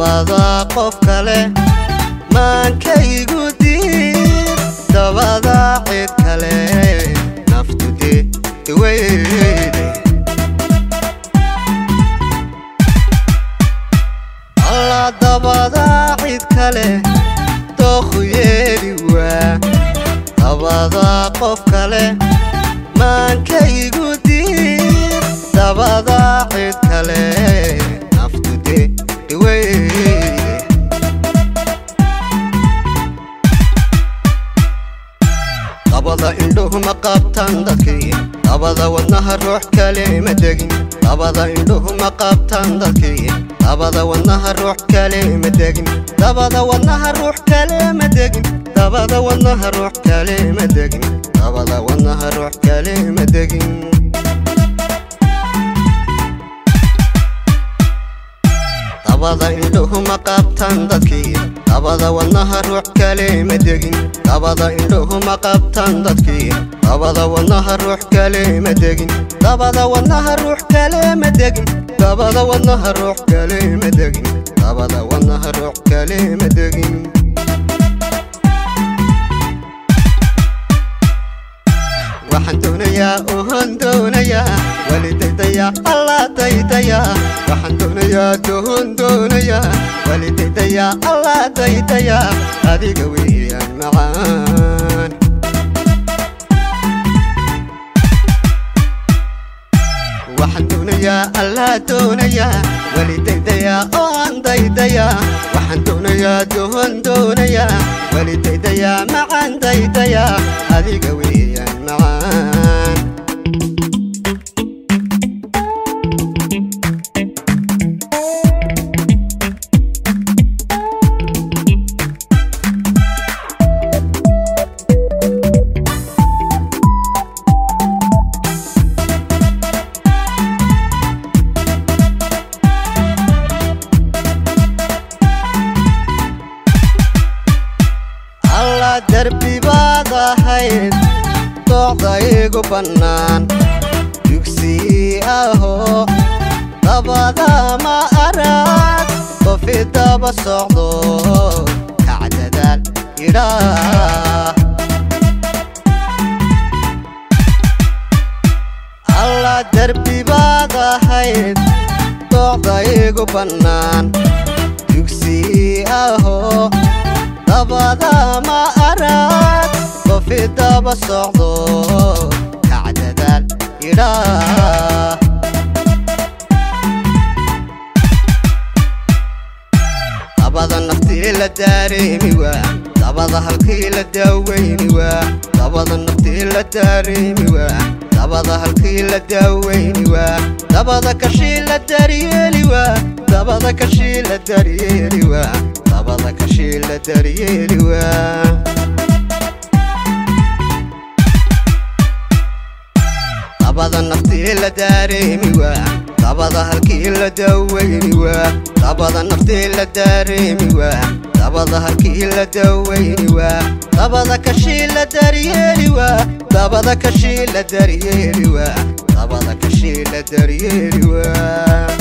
dabada qof kale maankaygu diir dabada cid kale naftude weyde alla dabada cid kale dooku yeeli waa dabada qof kale maankaygu diir dabada cid kale labada indhuhuma qaabtaan dalkii labada wadnaha ruux kalema degin labada indhuhuma qaabtaan dalkii labada wadnaha ruux kalema degin labada wadnaha ruux kalema degin labada wadnaha ruux kalema degin labada wadnaha ruux kalema degin ma qabtaan dadkii dabada wadnaha ruux kale ma degin dabada indhuhu ma qabtaan dadkii dabada wadnaha ruux kale ma degin dabada wadnaha ruux kale ma degin dabada wadnaha ruux kale ma degin dabada wadnaha ruux kale ma degin waxaan doonayaa ohan doonayaa walida دنيا الله ديديا وحن دنيا دون دنيا ولديديا الله ديديا هذه قوية معان وحن دنيا الله دنيا ولديديا أوان ديديا وحن دنيا دون دنيا ولديديا معان ديديا هذه قوية ahayn dooqda igu bannaan dugsi aho dabadama arag qofi daba socdo kacdadaan idhaa alla darbi baad ahayd dooqda igu bannaan dugsi aho dabadama arag دابا صعدو كعددان إله دابا ظنختي إلا داريمي وا دابا ظهركي إلا داويني وا دابا ظنختي إلا داريمي وا دابا ظهركي إلا داويني وا دابا ذكرشي إلا داريالي وا دابا ذكرشي إلا داريالي وا دابا ذكرشي إلا داريالي وا naftii la daareemi waa dabada halkii la daweyni waa dabada naftii la daareemi waa dabada halkii la daweyni waa dabada kashii la daryeeli waa dabada kashii la daryeeli waa dabada kashii la daryeeli waa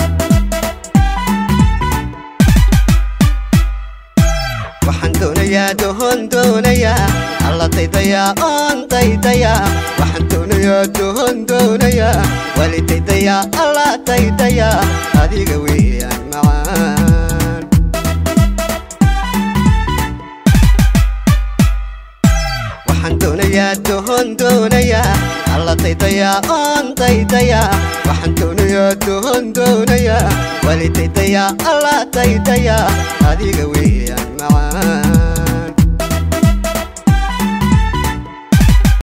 doonayaa dohon doonayaa alla taydayaa oon taydayaa waxaan doonayaa dohon doonayaa wali taydayaa alla taydayaa adiga weeyaan macaan dohon doonayaa alla taydayaa oon taydayaa waxaan doonayaa dohon doonayaa wali taydayaa alla taydayaa adiga weeyaan macaan